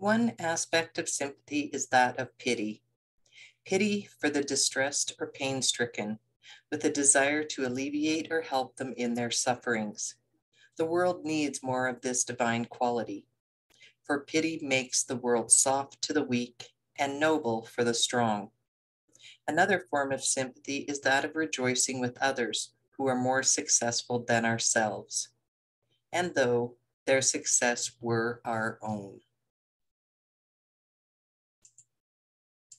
One aspect of sympathy is that of pity. Pity for the distressed or pain stricken, with a desire to alleviate or help them in their sufferings. The world needs more of this divine quality, for pity makes the world soft to the weak and noble for the strong. Another form of sympathy is that of rejoicing with others who are more successful than ourselves, and though their success were our own.